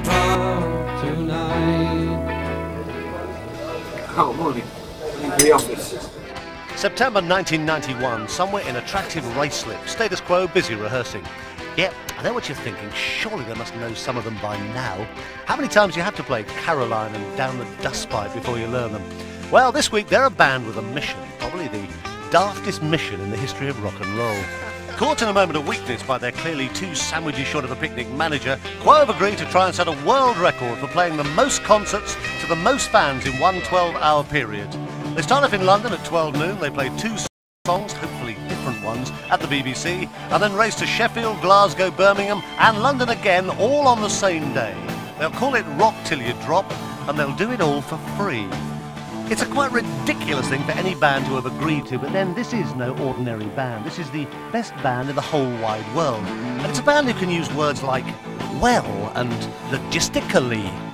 drop tonight. Oh, morning. In the office. September 1991, somewhere in attractive race slip, status quo busy rehearsing. Yep, I know what you're thinking. Surely they must know some of them by now. How many times you have to play Caroline and Down the Dustpipe before you learn them? Well, this week they're a band with a mission, probably the daftest mission in the history of rock and roll. Caught in a moment of weakness by their clearly two sandwiches short of a picnic manager, Quo have agreed to try and set a world record for playing the most concerts to the most fans in one 12-hour period. They start off in London at 12 noon. They play two songs, hopefully different ones, at the BBC, and then race to Sheffield, Glasgow, Birmingham, and London again, all on the same day. They'll call it Rock Till You Drop, and they'll do it all for free. It's a quite ridiculous thing for any band to have agreed to, but then this is no ordinary band. This is the best band in the whole wide world. And it's a band who can use words like well and logistically.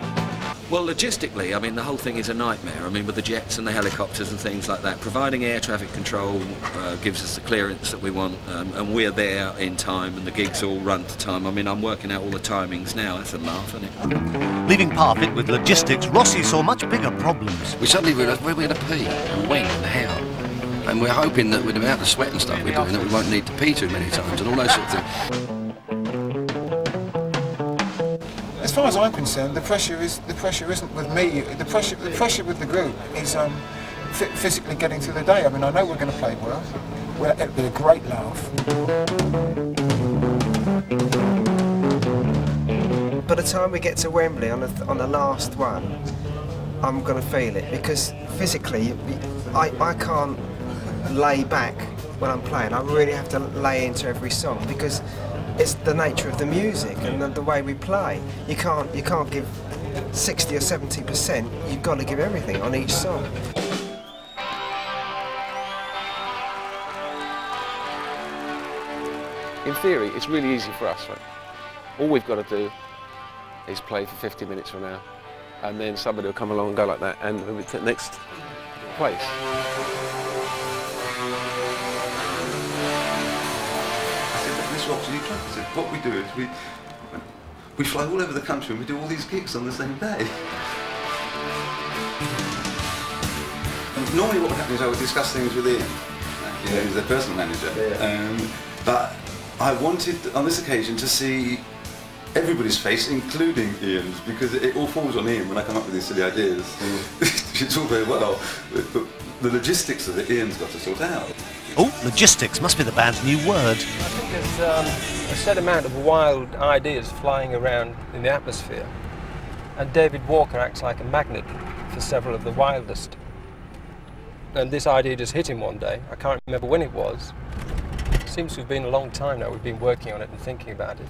Well, logistically, I mean, the whole thing is a nightmare. I mean, with the jets and the helicopters and things like that, providing air traffic control uh, gives us the clearance that we want, um, and we're there in time, and the gigs all run to time. I mean, I'm working out all the timings now. That's a laugh, isn't it? Leaving Parfitt with logistics, Rossi saw much bigger problems. We suddenly realised where we're going to pee, and when, and how. And we're hoping that with the amount of sweat and stuff we're doing, that we won't need to pee too many times, and all those sorts of things. Far as I'm concerned, the pressure is the pressure isn't with me. The pressure the pressure with the group is um, physically getting through the day. I mean, I know we're going to play well. We're, it'll be a great laugh. By the time we get to Wembley on the, on the last one, I'm going to feel it because physically, I, I can't lay back when I'm playing. I really have to lay into every song because it's the nature of the music and the, the way we play. You can't you can't give 60 or 70 percent. You've got to give everything on each song. In theory, it's really easy for us. Right? All we've got to do is play for 50 minutes or an hour, and then somebody will come along and go like that, and move it to the next place. I said, this Rock Till I said, what we do is we, we fly all over the country and we do all these gigs on the same day. And normally what would happen is I would discuss things with Ian, you know, who's their personal manager. Um, but I wanted, on this occasion, to see everybody's face, including Ian's, because it all falls on Ian when I come up with these silly ideas. it's all very well, but, but the logistics of it, Ian's got to sort out. Oh, logistics must be the band's new word. I think there's um, a set amount of wild ideas flying around in the atmosphere, and David Walker acts like a magnet for several of the wildest. And this idea just hit him one day. I can't remember when it was. It seems to have been a long time now. We've been working on it and thinking about it.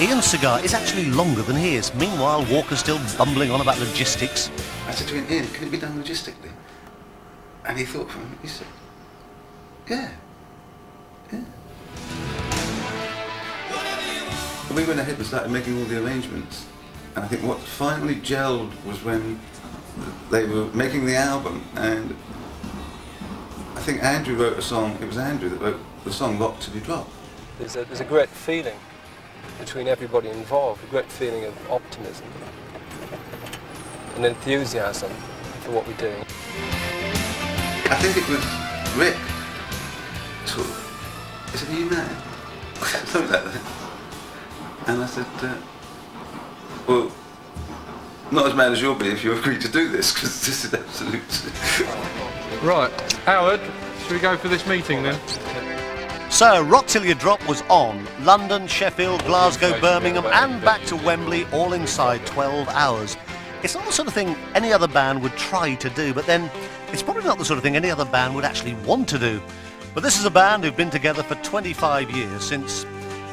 Ian's cigar is actually longer than his. Meanwhile, Walker's still bumbling on about logistics. I said to him, Ian, can it be done logistically? And he thought for a minute, he said, yeah, yeah. We went ahead and started making all the arrangements. And I think what finally gelled was when they were making the album and I think Andrew wrote a song, it was Andrew that wrote the song Rock Till You Drop. There's a, there's a great feeling between everybody involved, a great feeling of optimism and enthusiasm for what we're doing. I think it was Rick. Sort of, said, are you mad? Something like that. And I said, uh, well, not as mad as you'll be if you agree to do this, because this is absolute... Right, Howard, should we go for this meeting then? So, Rock Till You Drop was on. London, Sheffield, Glasgow, Birmingham, and back to Wembley, all inside 12 hours. It's not the sort of thing any other band would try to do, but then it's probably not the sort of thing any other band would actually want to do. But this is a band who've been together for 25 years, since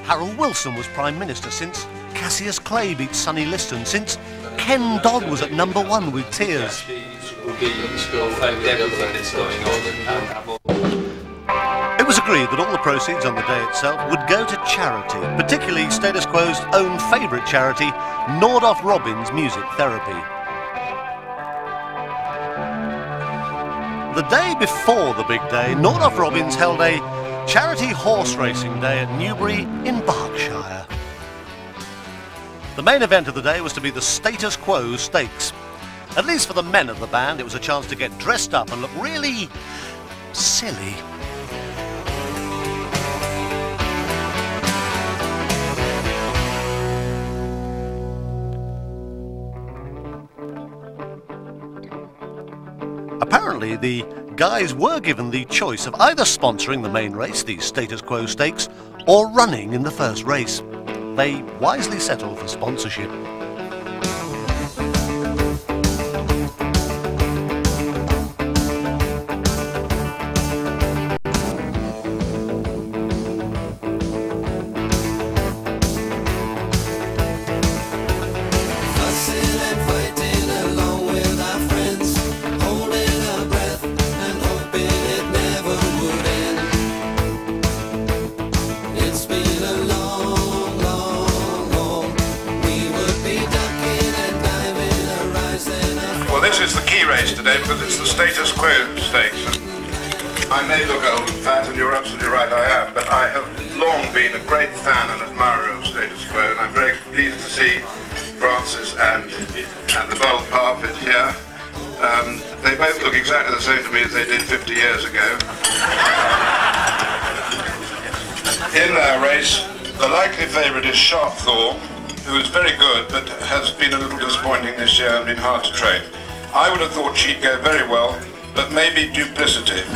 Harold Wilson was Prime Minister, since Cassius Clay beat Sonny Liston, since Ken Dodd was at number one with Tears. It was agreed that all the proceeds on the day itself would go to charity, particularly Status Quo's own favourite charity, Nordoff Robbins Music Therapy. The day before the big day, Nordoff Robbins held a charity horse racing day at Newbury in Berkshire. The main event of the day was to be the Status Quo Stakes. At least for the men of the band, it was a chance to get dressed up and look really silly. Apparently, the guys were given the choice of either sponsoring the main race, the Status Quo Stakes, or running in the first race. They wisely settled for sponsorship. Have thought she'd go very well, but maybe Duplicity.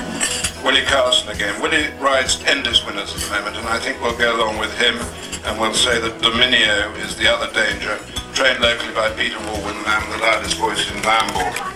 Willie Carson again. Willie rides endless winners at the moment, and I think we'll go along with him and we'll say that Dominio is the other danger, trained locally by Peter Walwyn and the loudest voice in Lambourn.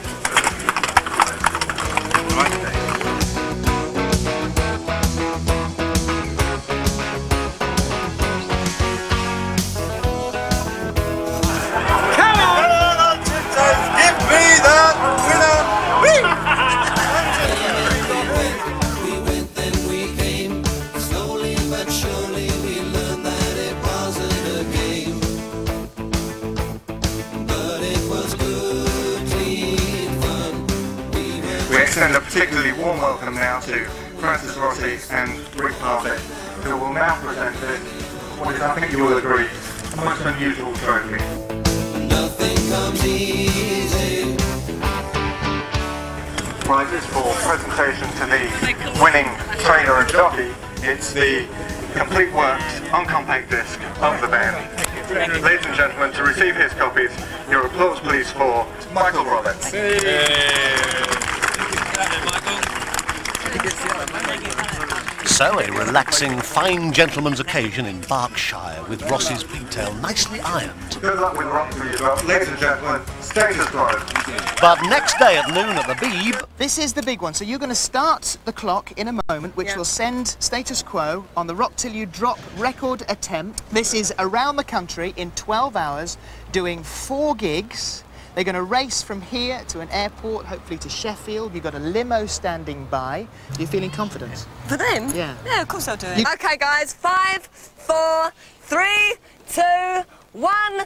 Francis Rossi and Rick Parfitt, who will now present it, what is, I think you will agree, a most unusual trophy. Nothing comes easy. Prizes for presentation to the winning trainer and jockey. It's the complete works on compact disc of the band. Ladies and gentlemen, to receive his copies, your applause please for Michael Roberts. So, a relaxing, fine gentleman's occasion in Berkshire with Rossi's pigtail nicely ironed. Good luck with Rock for you. Ladies and gentlemen, status quo. But next day at noon at the Beeb, This is the big one. So you're going to start the clock in a moment, which will send status quo on the Rock Till You Drop record attempt. This is around the country in 12 hours, doing four gigs. They're going to race from here to an airport, hopefully to Sheffield. You've got a limo standing by. You're feeling confident? For them? Yeah. Yeah, of course I'll do it. You- Okay, guys, five, four, three, two, one.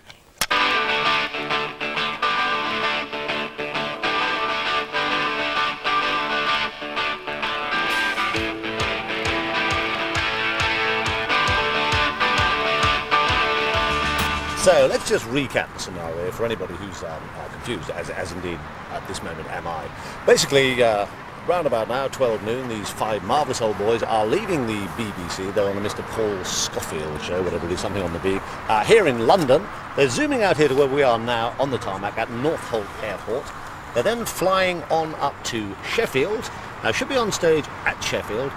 So let's just recap the scenario for anybody who's um, uh, confused, as, as indeed at this moment am I. Basically, uh, round about now, 12 noon, these five marvellous old boys are leaving the BBC. They're on the Mr. Paul Scofield show, whatever it is, something on the B. Uh, here in London, they're zooming out here to where we are now on the tarmac at Northolt Airport. They're then flying on up to Sheffield. Now, should be on stage at Sheffield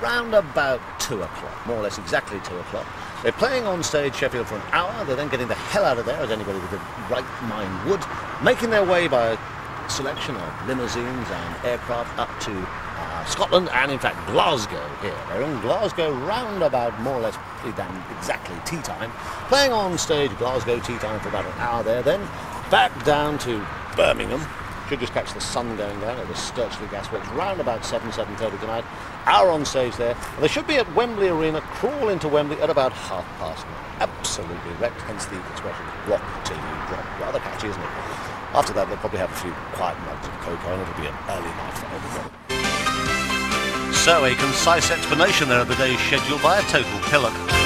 round about 2 o'clock, more or less exactly 2 o'clock. They're playing on stage Sheffield for an hour. They're then getting the hell out of there, as anybody with a right mind would, making their way by a selection of limousines and aircraft up to uh, Scotland and, in fact, Glasgow here. They're in Glasgow round about more or less damn exactly tea time, playing on stage Glasgow tea time for about an hour there, then back down to Birmingham. Should just catch the sun going down at the Sturchley Gasworks round about 7, 7.30 tonight. On stage there. And they should be at Wembley Arena, crawl into Wembley at about half past nine. Absolutely wrecked, hence the expression, rock till you drop. Rather catchy, isn't it? After that, they'll probably have a few quiet mugs of cocoa and it'll be an early night for everybody. So, a concise explanation there of the day's schedule by a total pillock.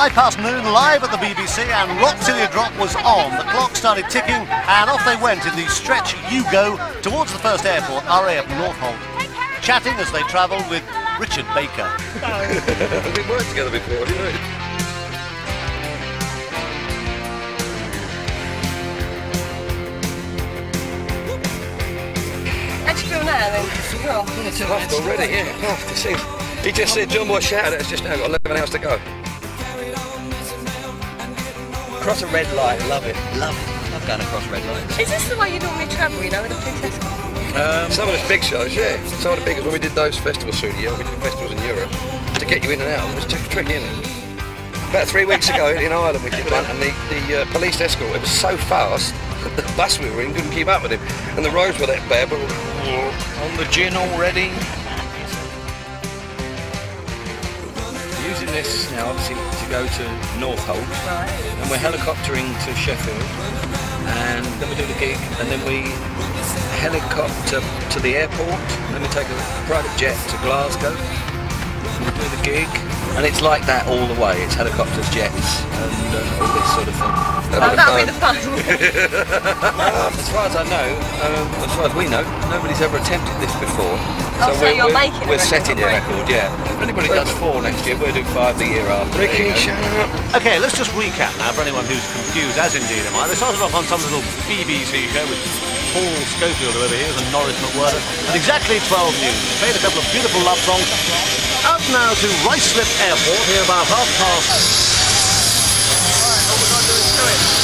Five past noon, live at the BBC, and Rock Till You Drop was on. The clock started ticking, and off they went in the stretch you go towards the first airport, RAF Northolt, chatting as they travelled with Richard Baker. We've worked together before, you know. How do you feel now then? Well, It's off already, yeah. Oh, it seems- He just said, John Boy shouted at us just now, got 11 hours to go. Cross a red light, love it, love it. Love going across red lights. is this the way you normally travel, you know, with a police escort? Um, Some of those big shows, yeah. Some of the biggest, when we did those festivals through the year, we did festivals in Europe, to get you in and out, it was too tricky, isn't it? About three weeks ago in Ireland we did one, and the, the uh, police escort, it was so fast, that the bus we were in couldn't keep up with him. And the roads were that bad, but on the gin already. Using this now, obviously, to go to Northolt, and we're helicoptering to Sheffield, and then we do the gig, and then we helicopter to the airport, and then we take a private jet to Glasgow, and we do the gig, and it's like that all the way. It's helicopters, jets, and uh, all this sort of thing. Oh, that'll be the fun. As far as I know, um, as far as we know, nobody's ever attempted this before. Oh, so we're, you're we're, making a we're setting a record, yeah. If anybody does four next year, we'll do five the year after. Ricky, There you go. shut up. Okay, let's just recap now for anyone who's confused, as indeed am I. They started off on some little BBC show with Paul Schofield over here and Norris McWhirter at exactly 12 noon. Played a couple of beautiful love songs. Up now to Ruislip Airport here about half past. It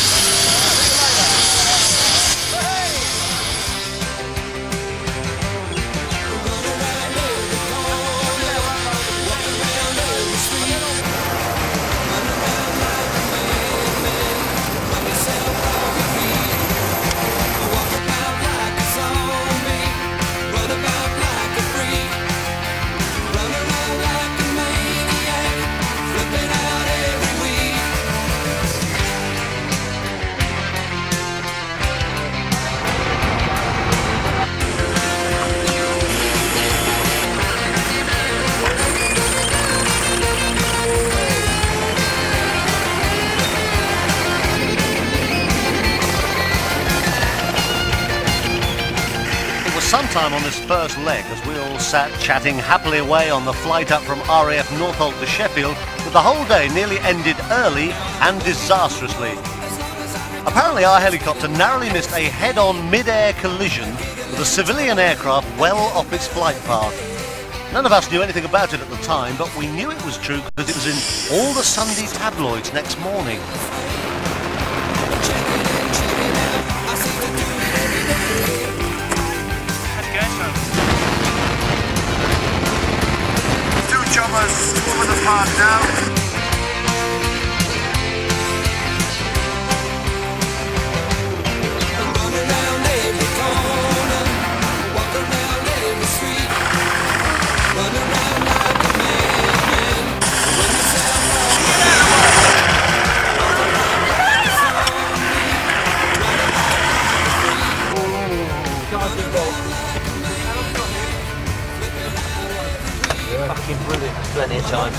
first leg as we all sat chatting happily away on the flight up from RAF Northolt to Sheffield but the whole day nearly ended early and disastrously. Apparently our helicopter narrowly missed a head-on mid-air collision with a civilian aircraft well off its flight path. None of us knew anything about it at the time, but we knew it was true because it was in all the Sunday tabloids next morning. Over the park now. Plenty of time.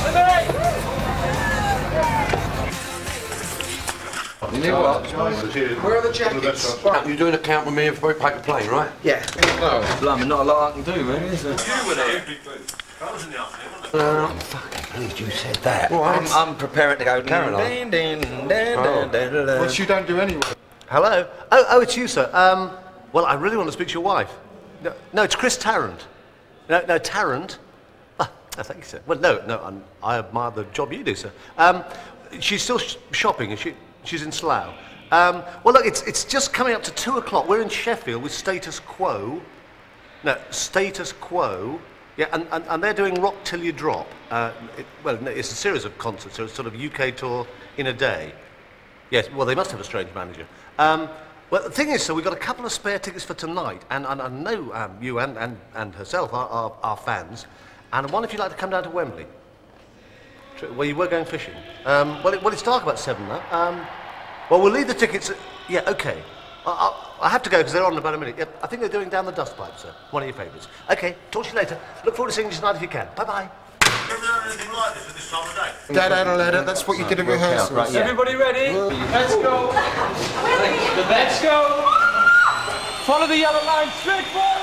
You know what? Where are the jackets? You're doing a count with me before we pack a plane, right? Yeah. No. Blimey, not a lot I can do, really, is there? Uh, fucking pleased you said that. I'm, I'm preparing to go. Caroline. Ding, ding, ding, Oh. Which you don't do anyway. Hello? Oh, oh, it's you, sir. Um, well, I really want to speak to your wife. No, no it's Chris Tarrant. No, no, Tarrant. Oh, thank you, sir. Well, no, no, I'm, I admire the job you do, sir. Um, she's still sh- shopping, and she, she's in Slough. Um, well, look, it's, it's just coming up to two o'clock. We're in Sheffield with Status Quo. No, Status Quo. Yeah, and, and, and they're doing Rock Till You Drop. Uh, it, well, no, it's a series of concerts, so it's sort of UK tour in a day. Yes, well, they must have a strange manager. Um, well, the thing is, so we've got a couple of spare tickets for tonight, and, and I know um, you and, and, and herself are, are, are fans, and one if you'd like to come down to Wembley. Tr- Well, you were going fishing. Um, well, it, well, it's dark about seven now. Um, well, we'll leave the tickets. At, yeah, okay. I, I, I have to go because they're on in about a minute. Yeah, I think they're doing Down the Dust Pipe, sir. One of your favourites. Okay, talk to you later. Look forward to seeing you tonight if you can. Bye-bye. Dad had a ladder, that's what you did in rehearsals. Everybody ready? Let's go. Let's go. Follow the yellow line straight forward.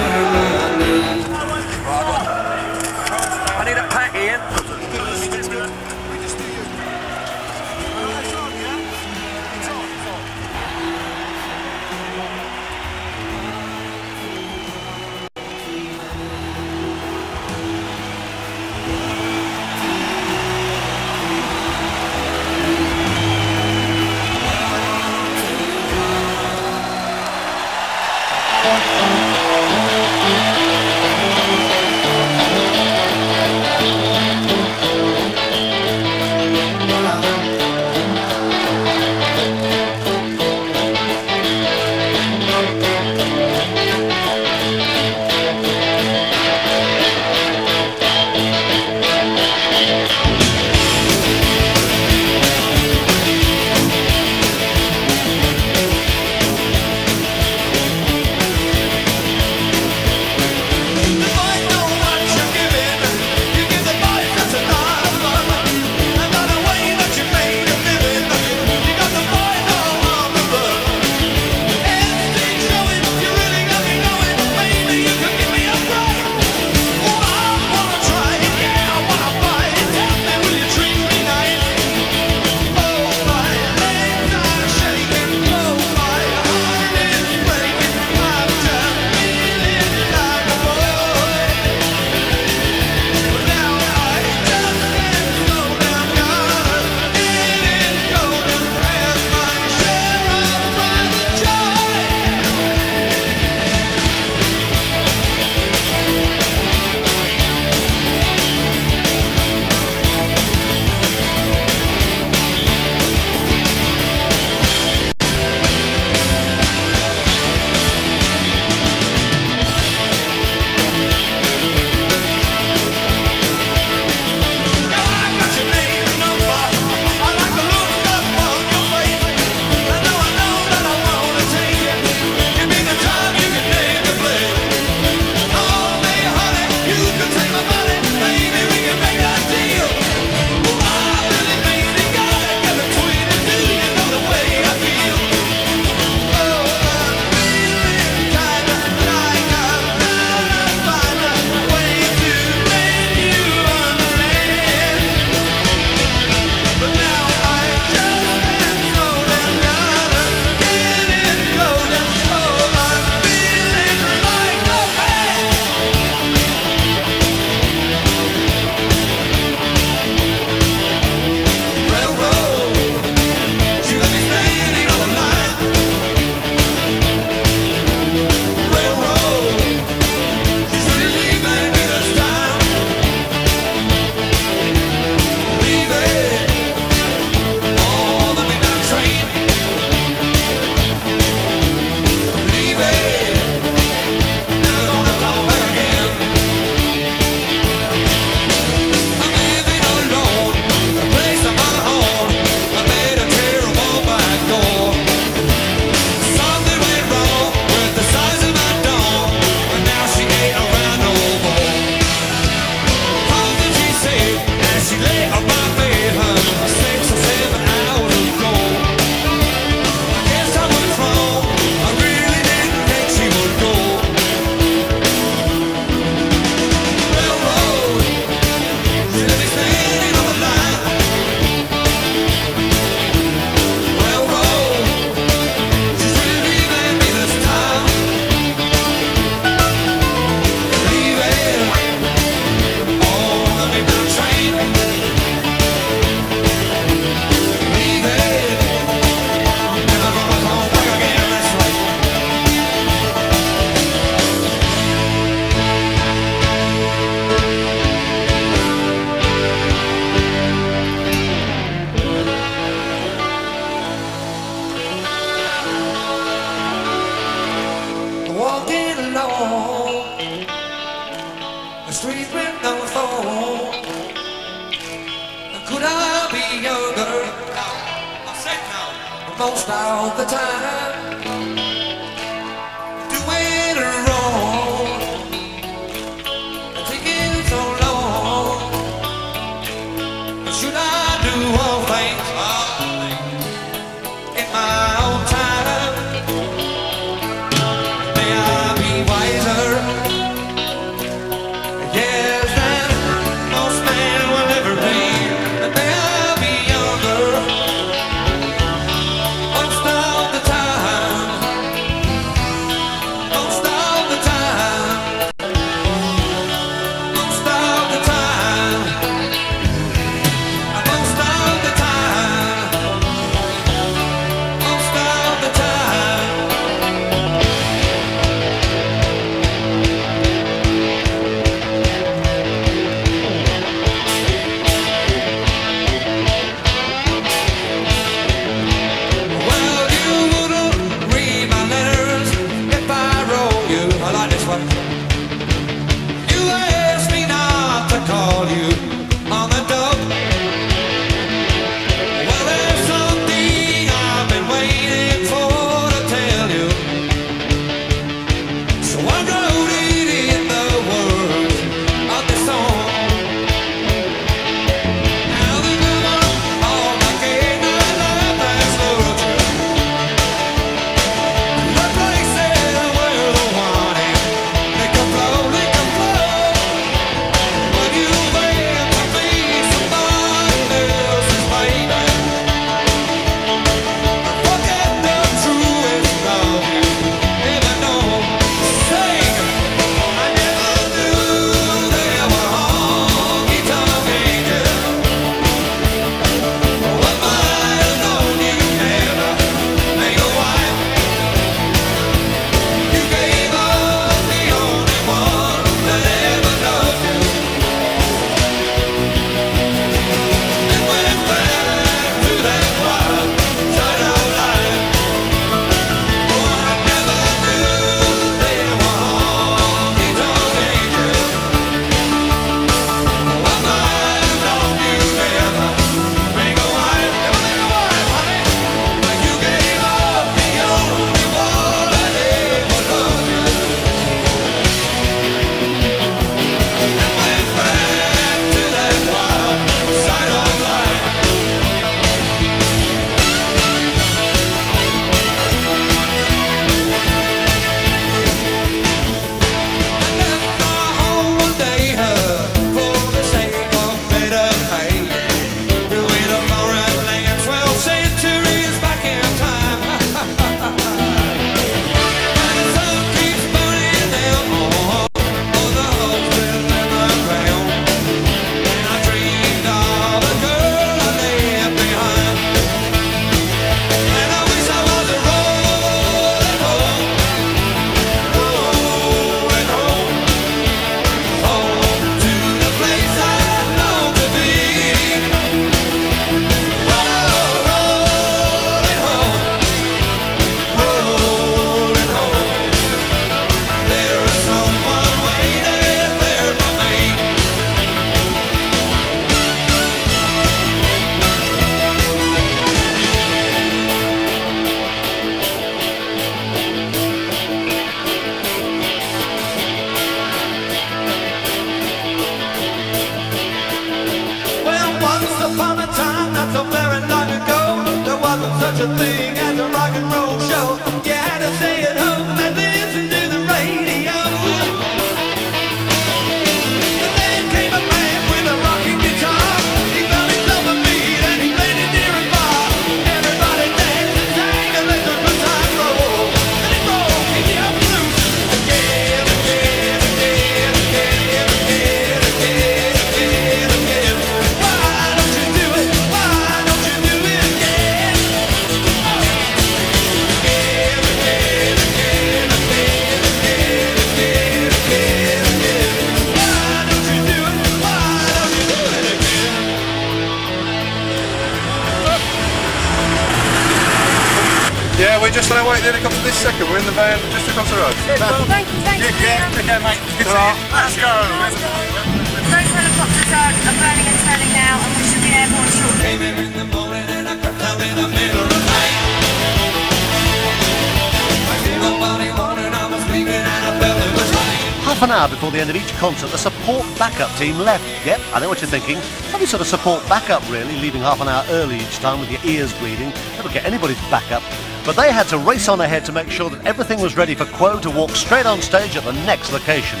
Concert, the support backup team left. Yep, I know what you're thinking. Any sort of support backup, really, leaving half an hour early each time with your ears bleeding. Never get anybody's backup. But they had to race on ahead to make sure that everything was ready for Quo to walk straight on stage at the next location.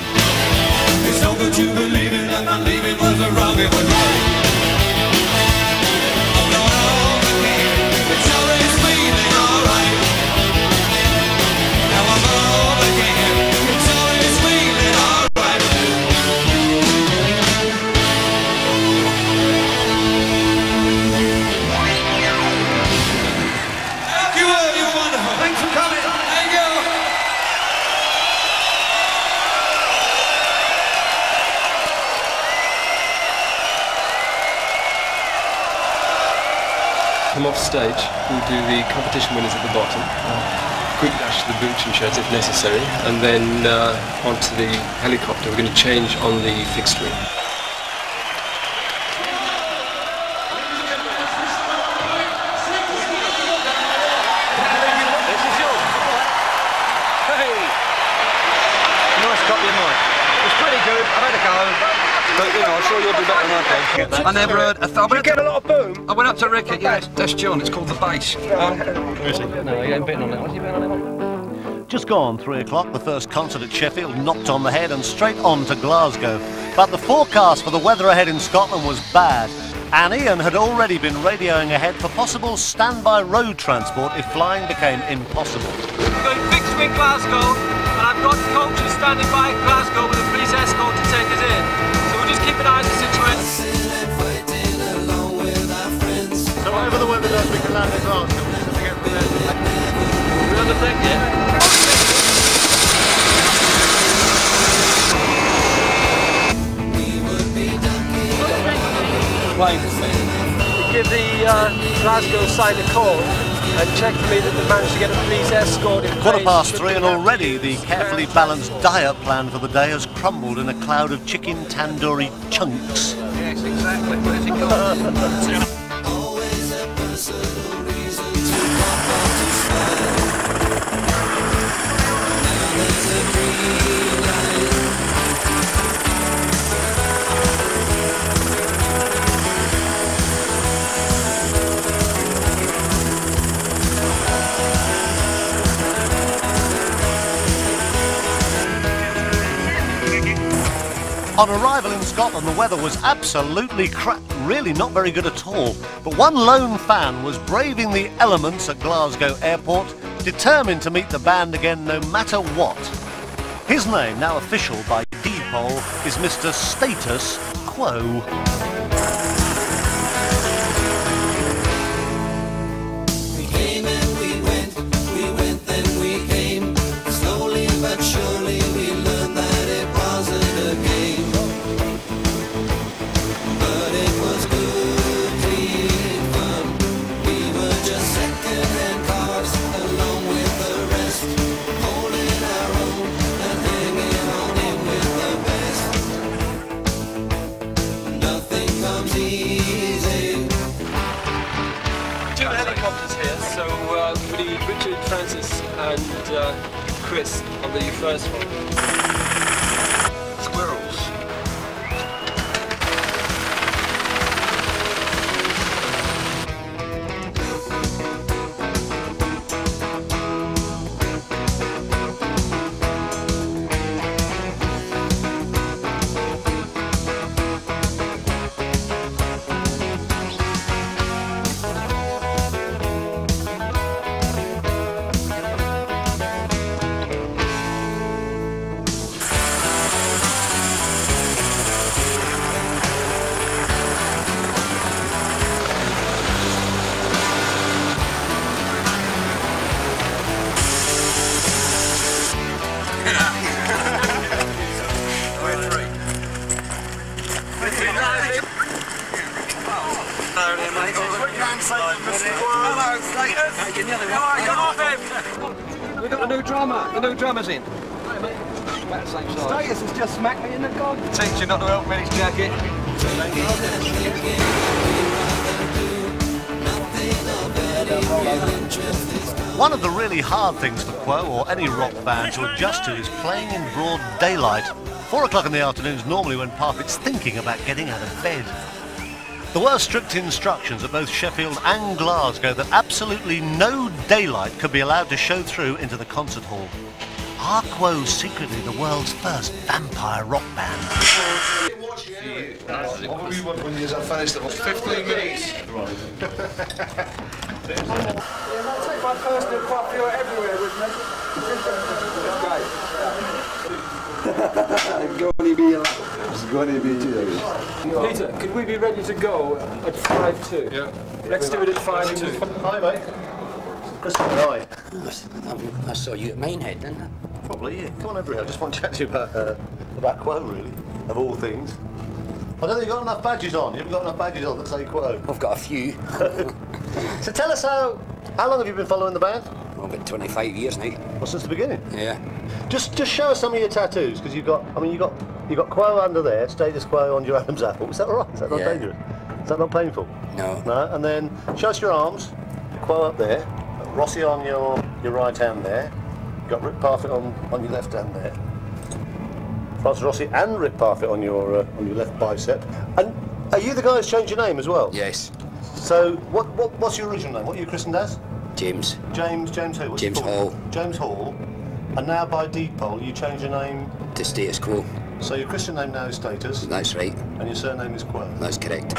Stage, we'll do the competition winners at the bottom, quick dash to the Boochin sheds if necessary, and then uh, onto the helicopter. We're going to change on the fixed wing. Nice copy of mine. It pretty good. I've had a go. But, you know, I'm sure you'll do better than I can. I never heard. I, th- I went you get a lot of boom? I went up to Rickett, yeah, that's John, it's called The Bass. Um, No, you ain't betting on that. What's he betting on? Just gone three o'clock, the first concert at Sheffield knocked on the head and straight on to Glasgow. But the forecast for the weather ahead in Scotland was bad. And Ian had already been radioing ahead for possible standby road transport if flying became impossible. We're going fixed wing Glasgow, and I've got coaches standing by Glasgow with a police escort to take us in. So we'll just keep an eye on the situation. So whatever the weather does, we can land in Glasgow. Just have to get from there. We're on the thing, yeah? To give the uh, Glasgow side a call and check for me that they managed to get a police escort in Quarter place. past three, and already the carefully balanced diet plan for the day has crumbled in a cloud of chicken tandoori chunks. yes, exactly. On arrival in Scotland, the weather was absolutely crap, really not very good at all. But one lone fan was braving the elements at Glasgow Airport, determined to meet the band again no matter what. His name, now official by deed poll, is Mr. Status Quo. Uh, Chris on the first one. The really hard things for Quo or any rock band to adjust to is playing in broad daylight. Four o'clock in the afternoon is normally when Parfitt's thinking about getting out of bed. There were strict instructions at both Sheffield and Glasgow that absolutely no daylight could be allowed to show through into the concert hall. Are Quo secretly the world's first vampire rock band? What were you want when you was finished? It was 15 minutes. Yeah, I take my personal coiffure everywhere with me. Gonna be It's gonna be too. Peter, could we be ready to go at 5 2? Yeah. Let's do it at 5 2. Hi, mate. Christopher, hi. I saw you at Minehead, didn't I? Probably, yeah. Come on over here. I just want to chat to you about, uh, about Quo, really, of all things. I don't think you've got enough badges on. You haven't got enough badges on that say Quo. I've got a few. so tell us how... How long have you been following the band? Well, about 25 years now. Well, since the beginning? Yeah. Just just show us some of your tattoos, because you've got... I mean, you've got, you got Quo under there, status Quo on your Adam's apple. Is that all right? Is that not Yeah. dangerous? Is that not painful? No. No? And then show us your arms. Quo up there. Rossi on your, your right hand there. You've got Rick Parfitt on, on your left hand there. Francis Rossi and Rick Parfitt on your uh, on your left bicep. And are you the guy who's changed your name as well? Yes. So what, what what's your original name? What are you christened as? James. James James who? What's James Hall. James Hall. And now by default you change your name. To status quo. So your Christian name now is Status. That's right. And your surname is Quo. That's correct.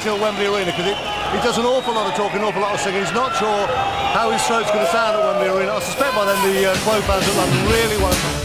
Till Wembley Arena because he does an awful lot of talking, an awful lot of singing. He's not sure how his throat's going to sound at Wembley Arena. I suspect by then the uh, Quo fans at London really won't.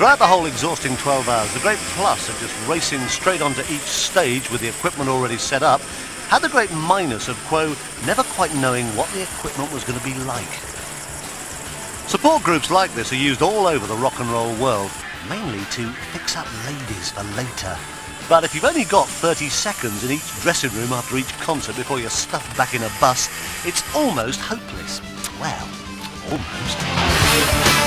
Throughout the whole exhausting 12 hours, the great plus of just racing straight onto each stage with the equipment already set up had the great minus of Quo never quite knowing what the equipment was going to be like. Support groups like this are used all over the rock and roll world, mainly to fix up ladies for later. But if you've only got 30 seconds in each dressing room after each concert before you're stuffed back in a bus, it's almost hopeless. Well, almost.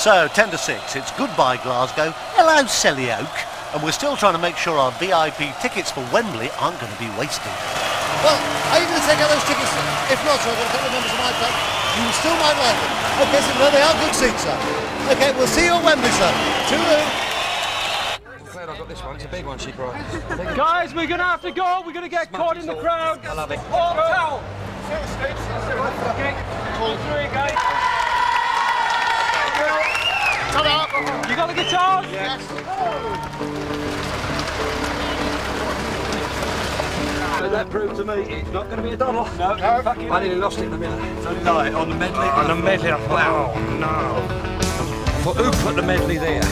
So, 10 to 6, it's goodbye Glasgow, hello Selly Oak, and we're still trying to make sure our VIP tickets for Wembley aren't going to be wasted. Well, are you going to take out those tickets? If not, sir, I've got a couple of members of my club. You still might like them. Okay, so no, they are good seats, sir. Okay, we'll see you at Wembley, sir. Toodaloo. Glad I got this one. It's a big one, she cried. Guys, we're gonna have to go. We're gonna get caught in the crowd. I love it. All out. Okay, all three, guys. You got the guitars? Yes. That proved to me it's not going to be a doddle. No, fucking. I nearly lost it in the middle. No, on the medley. Ah, on the medley. Oh, wow, no. But who put the medley there?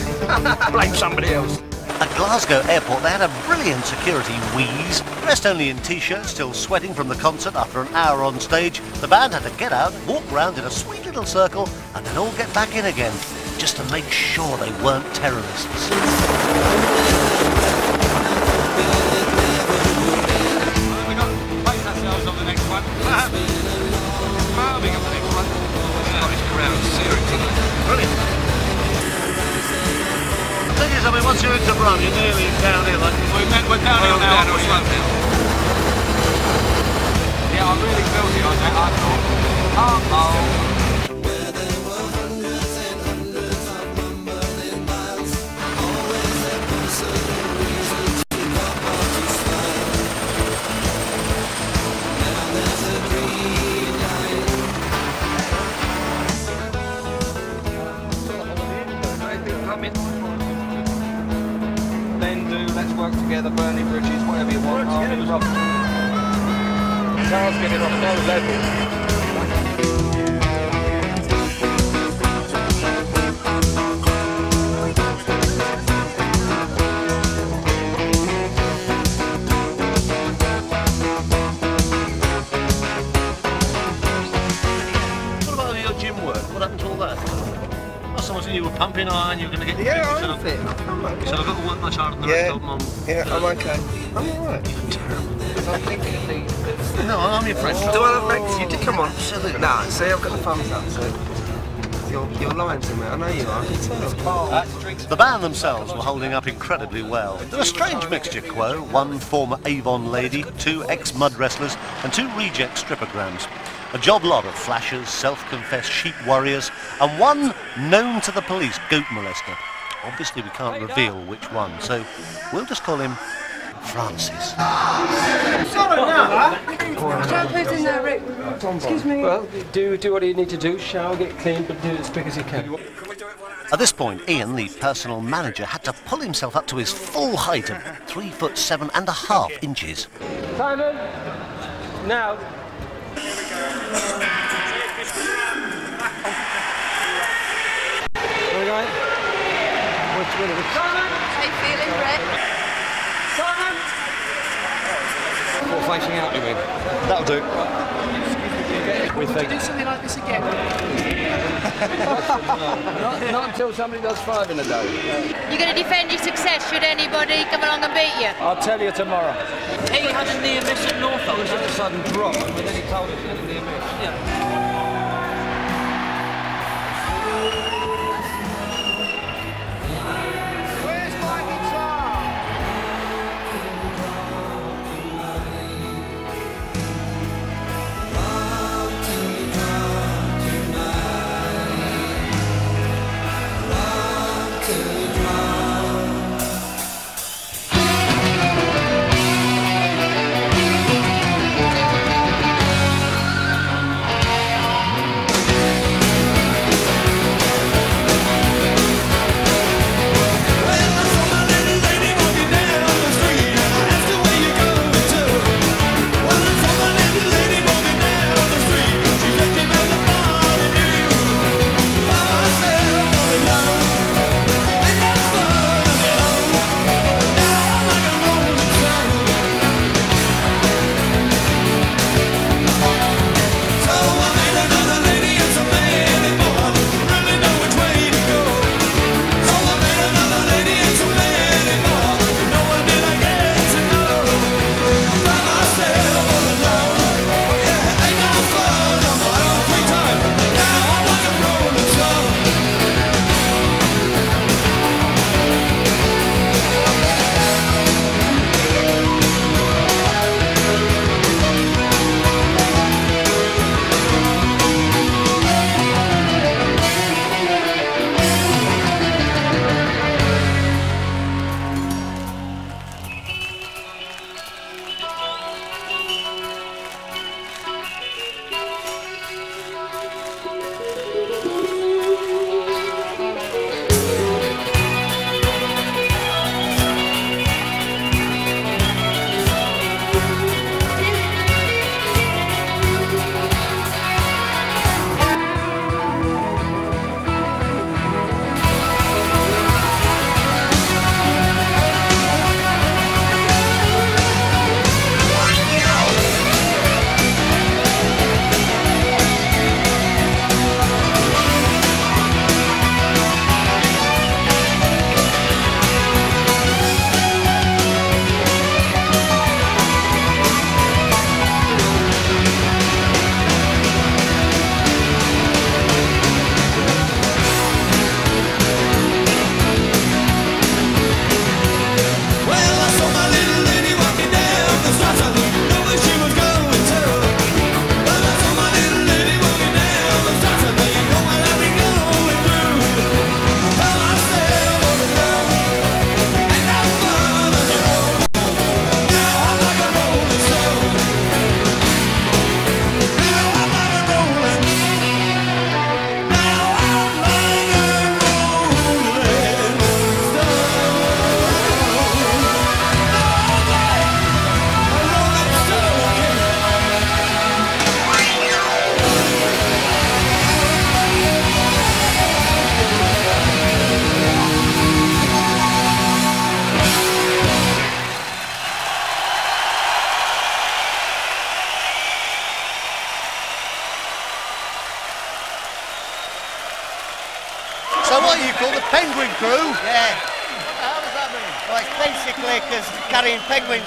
Blame somebody else. At Glasgow Airport, they had a brilliant security wheeze. Dressed only in t-shirts, still sweating from the concert after an hour on stage, the band had to get out, walk round in a sweet little circle, and then all get back in again, just to make sure they weren't terrorists. We got to ourselves on the next one. Perhaps. Farming on the next one. Scottish crowd, searing tonight. Brilliant. The thing is, I mean, once you're into Brum, you're nearly downhill. Like, We're, we're downhill Oh, now. downhill, aren't we? Yeah, I really felt it on that. I thought, uh-oh. Work together, burning bridges, whatever you want. Carl's getting off no level. Said you were pumping iron, you were going to get Yeah, I'm fit. I'm okay. So I've got to work much harder than the Yeah. rest of them. I'm- Yeah, I'm okay. I'm alright. I'm thinking the... No, I'm your friend. Do I look back to you? Come on. Absolutely. Nah, see, I've got the thumbs up, so... You're, you're lying to me. I know you are. I can tell. The band themselves were holding up incredibly well. They're a strange mixture, Quo. One former Avon lady, two ex-mud wrestlers, and two reject strippergrams. A job lot of flashers, self-confessed sheep warriors, and one known to the police goat molester. Obviously, we can't reveal which one, so we'll just call him Francis. Shampoo's in there, Rick. Excuse me. Well, do do what you need to do. Shower, get clean, but do it as quick as you can. At this point, Ian, the personal manager, had to pull himself up to his full height of three foot seven and a half inches. Simon, now. Where are we going? Which way? Which How you feeling, Rick? Simon! What facing out, you mean? That'll do. We think. Do something like this again. not, not until somebody does five in a day. You're going to defend your success should anybody come along and beat you? I'll tell you tomorrow. He had a near miss at Norfolk. It was a sudden drop, and then he told us he had a near miss. Where's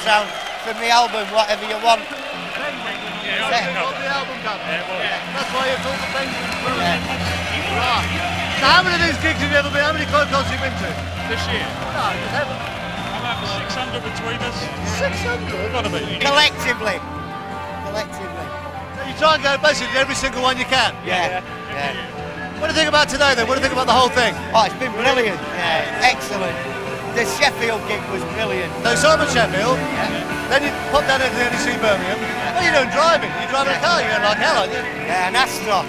carrying from the album, whatever you want. Yeah, got the album done. That's why you're called the penguin crew. Right. So how many of these gigs have you ever been? How many club concerts have you been to? This year? No, never. About 600 between us. 600? Gotta be. Collectively. Collectively. So you try and go basically every single one you can? Yeah. Yeah. What do you think about today then? What do you think about the whole thing? Oh, it's been brilliant. Yeah, excellent. The Sheffield gig was brilliant. So Simon Sheffield, then you pop down into the NEC Birmingham. What are you doing driving? You're driving a car, you're going like hell, aren't you? Yeah, an Astra.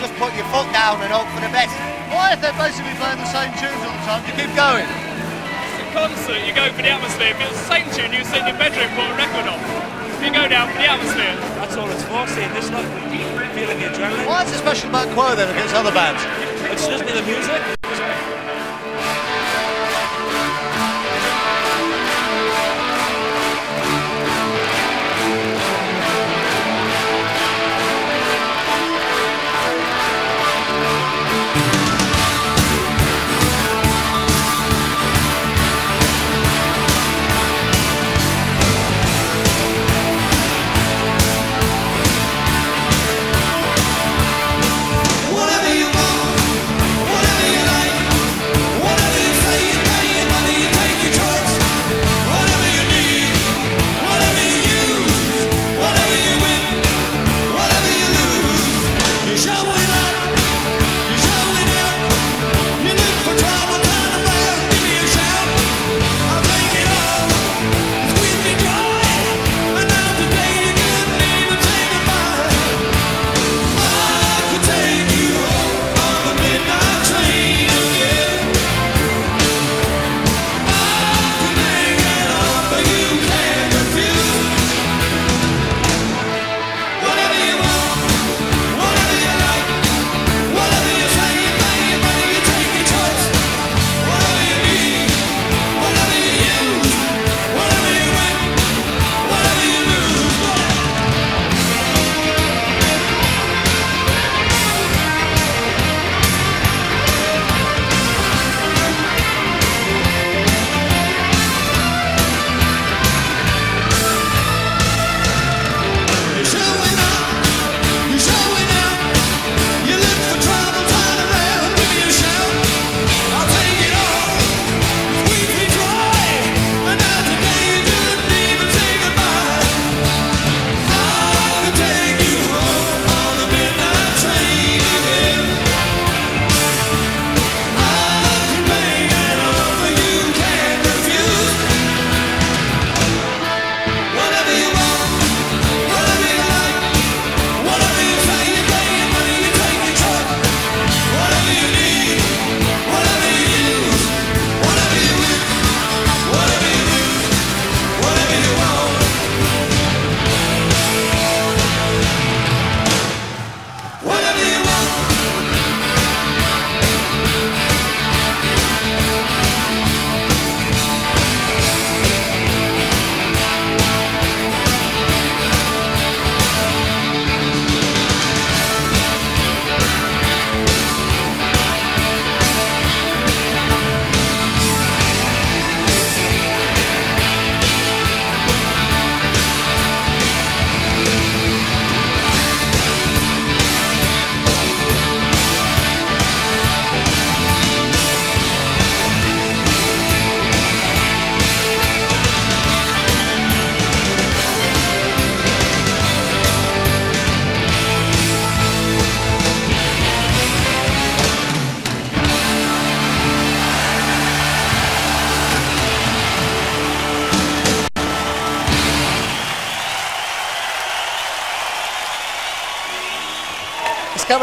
Just put your foot down and hope for the best. Why if they're basically playing the same tunes all the time, do you keep going? It's a concert, you go for the atmosphere. If it's the same tune, you sit in your bedroom, put a record on. You go down for the atmosphere. That's all it's for, seeing this like feeling the adrenaline. Why is it special about Quo then against other bands? It's just the music.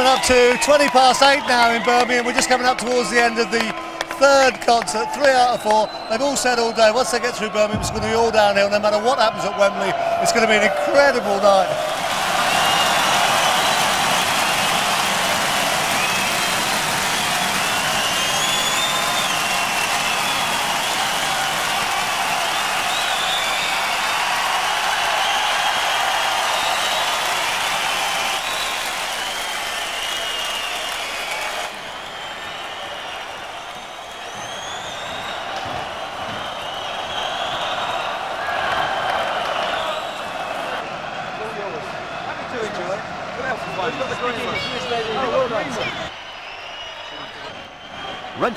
Coming up to 20 past 8 now in Birmingham. We're just coming up towards the end of the third concert, three out of four. They've all said all day, once they get through Birmingham, it's going to be all downhill. No matter what happens at Wembley, it's going to be an incredible night.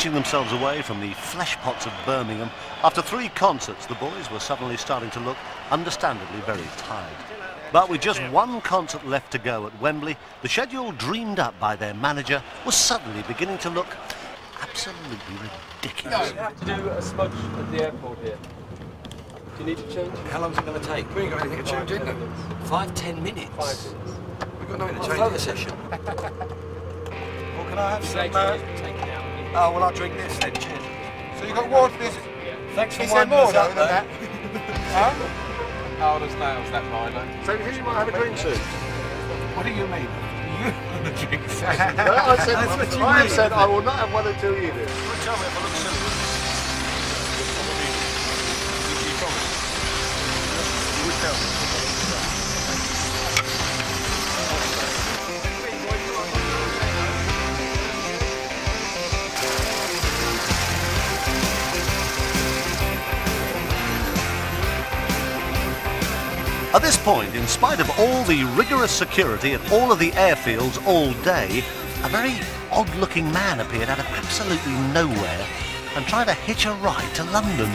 Wrenching themselves away from the flesh pots of Birmingham, after three concerts, the boys were suddenly starting to look understandably very tired. But with just one concert left to go at Wembley, the schedule dreamed up by their manager was suddenly beginning to look absolutely ridiculous. You have to do a smudge at the airport here. Do you need to change? How long's it going to take? We ain't got anything to change in there. Five, ten minutes? Five minutes. We've got nothing to change in the session. Well, can I have some? Uh, taken out. Oh, well, I'll drink this then. Cheers. So you got water this. Thanks for Is winding more us though up than there. that? Hard as nails, that minor. So you think you might have a drink soon? What do you mean? You want a drink I said, That's what you I have said I will not have one until you do. Tell me if I look silly. You promise? You would tell me. At this point, in spite of all the rigorous security at all of the airfields all day, a very odd-looking man appeared out of absolutely nowhere and tried to hitch a ride to London.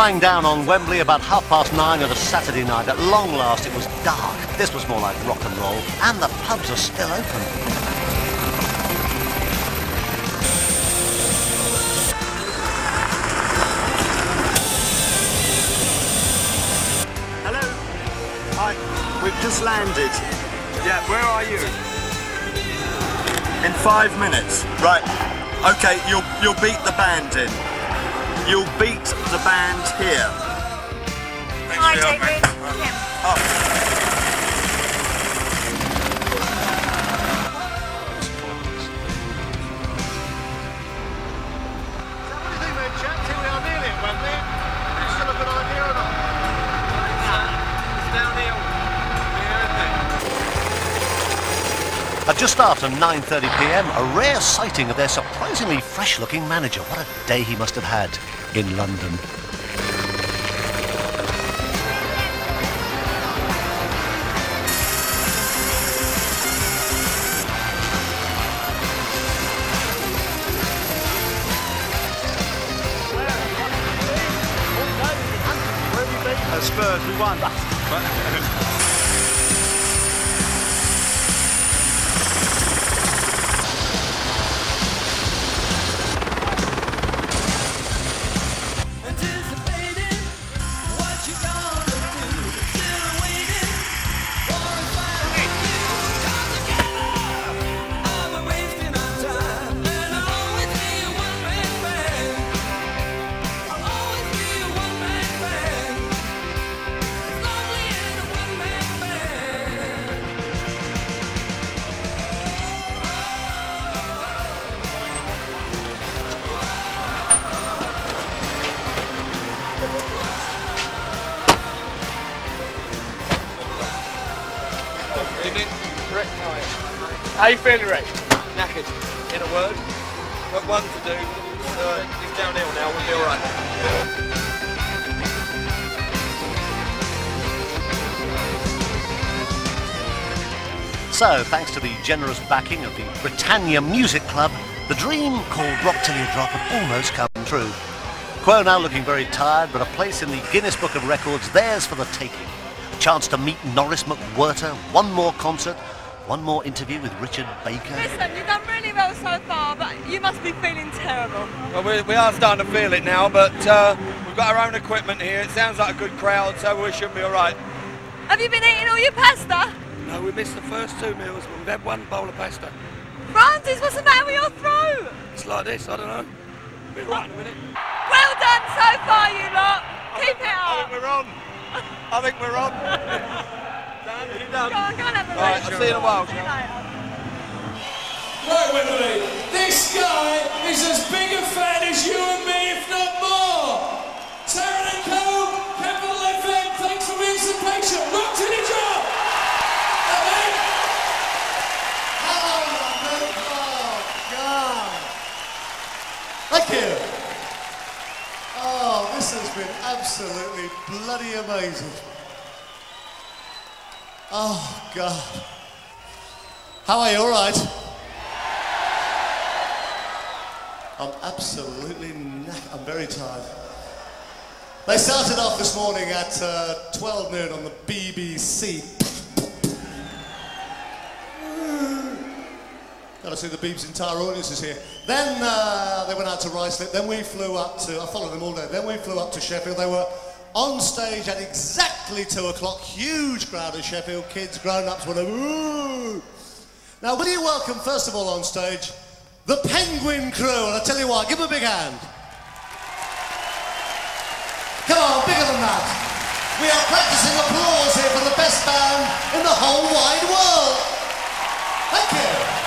Flying down on Wembley about half past nine of a Saturday night. At long last, it was dark. This was more like rock and roll, and the pubs are still open. Hello. Hi. We've just landed. Yeah, where are you? In five minutes. Right. Okay, you'll you'll beat the band in. You'll beat the band here. Hi, David. Oh. At just after 9.30pm, a rare sighting of their surprisingly fresh-looking manager. What a day he must have had in London. So, thanks to the generous backing of the Britannia Music Club, the dream called Rock Till You Drop had almost come true. Quo now looking very tired, but a place in the Guinness Book of Records theirs for the taking. A chance to meet Norris McWhirter, one more concert, one more interview with Richard Baker. Listen, you've done really well so far, but you must be feeling terrible. Well, we, we are starting to feel it now, but uh, we've got our own equipment here. It sounds like a good crowd, so we should be all right. Have you been eating all your pasta? No, we missed the first two meals, but we've had one bowl of pasta. Francis, what's the matter with your throat? It's like this, I don't know. Be right in a minute. Well done so far, you lot. Keep it I up. think we're on. I think we're on. Right, I'll see you in a while. See you. Right, Wembley, this guy is as big a fan as you and me, if not more. Tarrant and Co, Capital FM, thanks for being so patient. Rock to the job! Thank you. Oh, this has been absolutely bloody amazing. Oh, God. How are you? All right? I'm absolutely knack- I'm very tired. They started off this morning at uh, 12 noon on the BBC. Got to see the Beeb's entire audience is here. Then uh, they went out to Ruislip. Then we flew up to, I followed them all day. Then we flew up to Sheffield. They were on stage at exactly two o'clock. Huge crowd of Sheffield. Kids, grown-ups, whatever. Ooh. Now, will you welcome, first of all, on stage, the Penguin Crew? And I tell you what, give them a big hand. Come on, bigger than that. We are practicing applause here for the best band in the whole wide world. Thank you.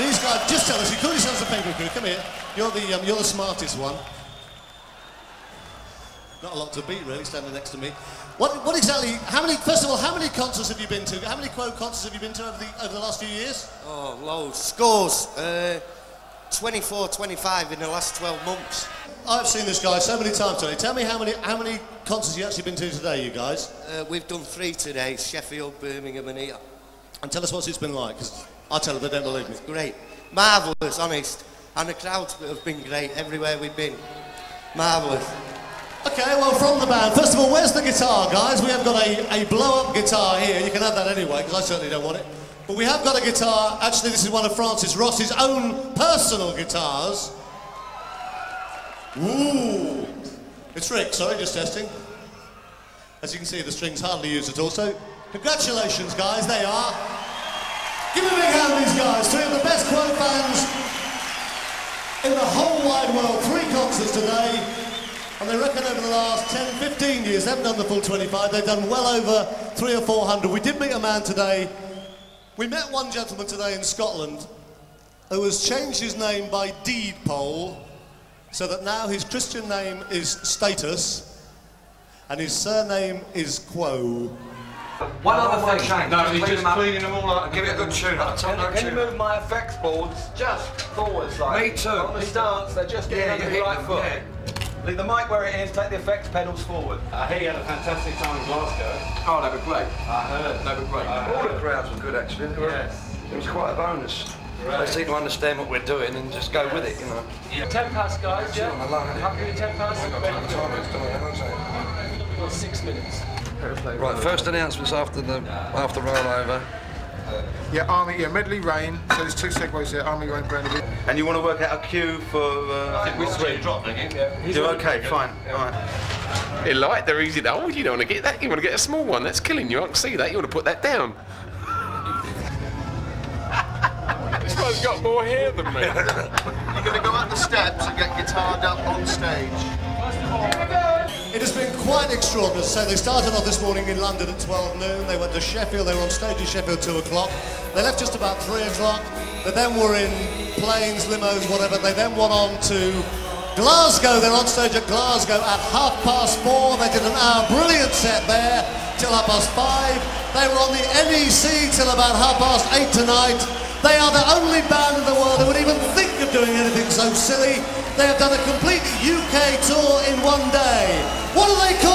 These guys, just tell us, you call yourselves the Penguin Crew. Come here. You're the, um, you're the smartest one. Not a lot to beat, really, standing next to me. What, what exactly, how many, first of all, how many concerts have you been to? How many Quo concerts have you been to over the, over the last few years? Oh, loads. Scores. Uh, 24, 25 in the last 12 months. I've seen this guy so many times today. Tell me how many, how many concerts you actually been to today, you guys? Uh, we've done three today, Sheffield, Birmingham and here. And tell us what it's been like, because I tell them they don't believe me. Great. Marvellous, honest. And the crowds have been great everywhere we've been. Marvellous. Okay, well, from the band, first of all, where's the guitar, guys? We have got a, a blow-up guitar here. You can have that anyway, because I certainly don't want it. But we have got a guitar. Actually, this is one of Francis Rossi's own personal guitars. Ooh. It's Rick, sorry, just testing. As you can see, the string's hardly used at all. So, congratulations, guys, they are. Give a big hand, to these guys. Three of the best Quo bands in the whole wide world. Three concerts today. And they reckon over the last 10, 15 years, they haven't done the full 25, they've done well over three or 400. We did meet a man today. We met one gentleman today in Scotland who has changed his name by deed poll so that now his Christian name is Status and his surname is Quo. One other thing. Shane, No, just he's just them cleaning them all up. Give it a good tune up. Can, can you move my effects boards just forwards like Me too. On the stance, they're just getting you under the right them, foot. Leave the mic where it is, take the effects pedals forward. Uh, I hear you had a fantastic time in Glasgow. Oh, they were great. I heard. They were great. All the crowds were good actually. They were- Yes. It was quite a bonus. They seem to understand what we're doing and just go with it, you know. Yeah. Ten past, guys. Yeah. Sure, I love it. Happy with ten past? We've got time to time, it's done, haven't We've got six minutes. We? Right, first announcements after the after rollover. Yeah, Army, yeah, Medley Rain. So there's two segues there, Army Rain, Brandy. And you want to work out a cue for. Uh, I think we're straight drop, don't you? Do okay, fine. All right. They're light, they're easy to hold. You don't want to get that. You want to get a small one. That's killing you. I can see that. You want to put that down. this one's got more hair than me. You're going to go up the steps and get guitared up on stage. It has been quite extraordinary. So they started off this morning in London at 12 noon. They went to Sheffield. They were on stage in Sheffield 2 o'clock. They left just about 3 o'clock. They then were in planes, limos, whatever. They then went on to Glasgow. They're on stage at Glasgow at half past 4. They did an hour brilliant set there till half past 5. They were on the NEC till about half past 8 tonight. They are the only band in the world that would even think of doing anything so silly. They have done a complete UK tour in one day. What are they?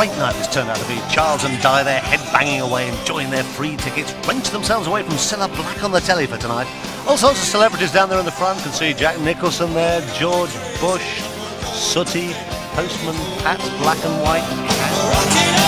Great night this turned out to be. Charles and Di there head banging away, enjoying their free tickets, wrenched themselves away from Cilla Black on the telly for tonight. All sorts of celebrities down there in the front. Can see Jack Nicholson there, George Bush, Sooty, Postman Pat, Black and White.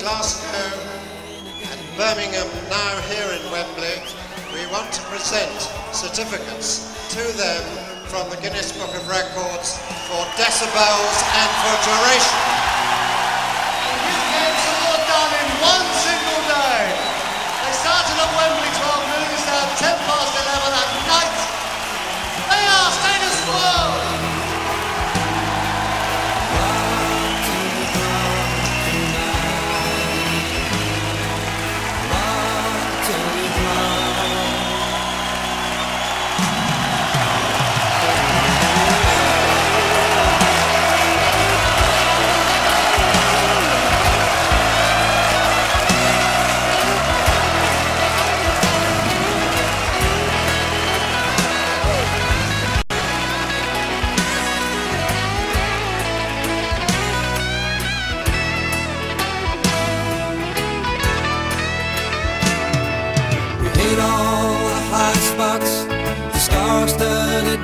Glasgow and Birmingham, now here in Wembley, we want to present certificates to them from the Guinness Book of Records for decibels and for duration. Done in one single day. They started at Wembley 12 noon, it's now 10 past 11 at night. They are status quo.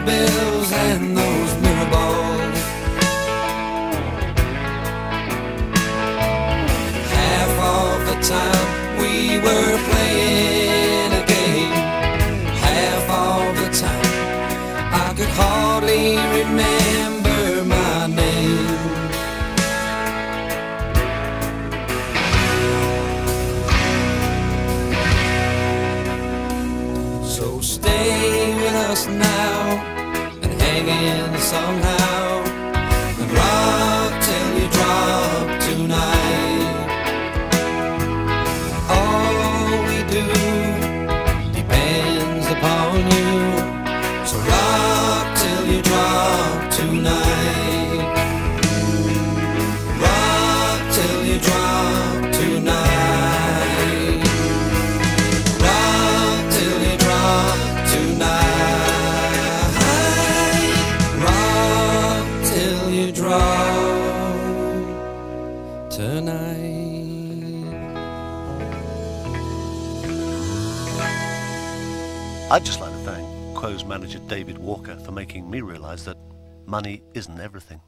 bills and the making me realise that money isn't everything.